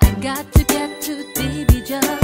I got to get to DB Joe.